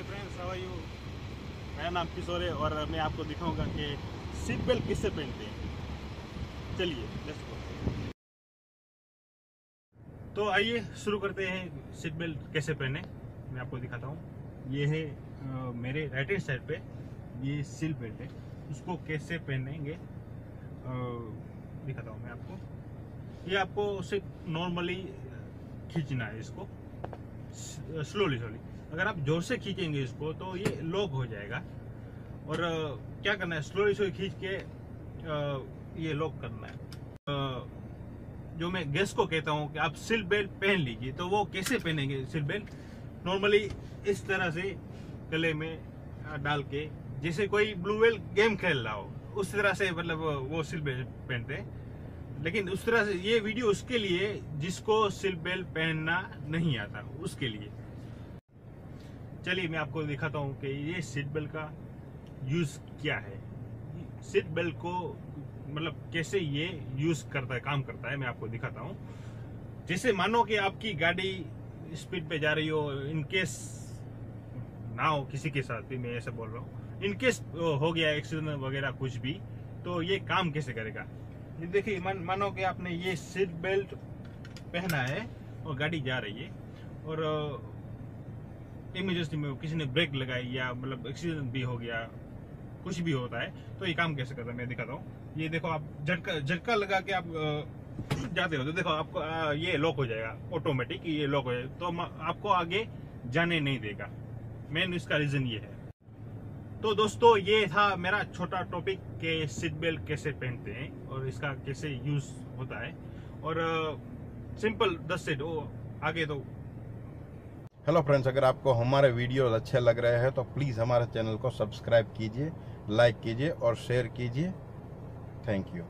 How you मेरा नाम किशोर है और मैं आपको दिखाऊँगा कि सीट बेल्ट किससे पहनते हैं। चलिए लेट्स गो तो आइए शुरू करते हैं सीट बेल्ट कैसे पहने। मैं आपको दिखाता हूँ। ये है अ, मेरे राइट हैंड साइड पे ये सीट बेल्ट है। उसको कैसे पहनेंगे दिखाता हूँ मैं आपको। ये आपको सिर्फ़ नॉर्मली खींचना है इसको। स्लोली स्लोली अगर आप ज़ोर से खींचेंगे इसको तो ये लॉक हो जाएगा। और क्या करना है? स्लोली स्लोली खींच के ये लॉक करना है। जो मैं गेस्ट को कहता हूँ कि आप सिल बेल्ट पहन लीजिए तो वो कैसे पहनेंगे सिल बेल्ट नॉर्मली इस तरह से गले में डाल के, जैसे कोई ब्लू वेल गेम खेल रहा हो, उस तरह से मतलब वो सिल बेल्ट पहनते हैं। लेकिन उस तरह से ये वीडियो उसके लिए, जिसको सिल बेल्ट पहनना नहीं आता, उसके लिए। चलिए मैं आपको दिखाता हूँ कि ये सीट बेल्ट का यूज़ क्या है। सीट बेल्ट को मतलब कैसे ये यूज़ करता है काम करता है मैं आपको दिखाता हूँ। जैसे मानो कि आपकी गाड़ी स्पीड पे जा रही हो इनकेस ना हो किसी के साथ भी मैं ऐसा बोल रहा हूँ। इनकेस हो गया एक्सीडेंट वगैरह कुछ भी तो ये काम कैसे करेगा? ये देखिए मान, मानो कि आपने ये सीट बेल्ट पहना है और गाड़ी जा रही है और इमरजेंसी में किसी ने ब्रेक लगाई या मतलब एक्सीडेंट भी हो गया, कुछ भी होता है तो ये काम कैसे करता है? मैं दिखाता हूँ। ये देखो आप, झटका झटका लगा के आप जाते हो तो देखो आपको ये लॉक हो जाएगा ऑटोमेटिक ये लॉक हो जाएगा। तो आपको आगे जाने नहीं देगा। मेन इसका रीजन ये है। तो दोस्तों, ये था मेरा छोटा टॉपिक के सीट बेल्ट कैसे पहनते हैं और इसका कैसे यूज़ होता है। और सिंपल दस वो आगे तो हेलो फ्रेंड्स अगर आपको हमारे वीडियोस अच्छे लग रहे हैं तो प्लीज़ हमारे चैनल को सब्सक्राइब कीजिए लाइक कीजिए और शेयर कीजिए। Thank you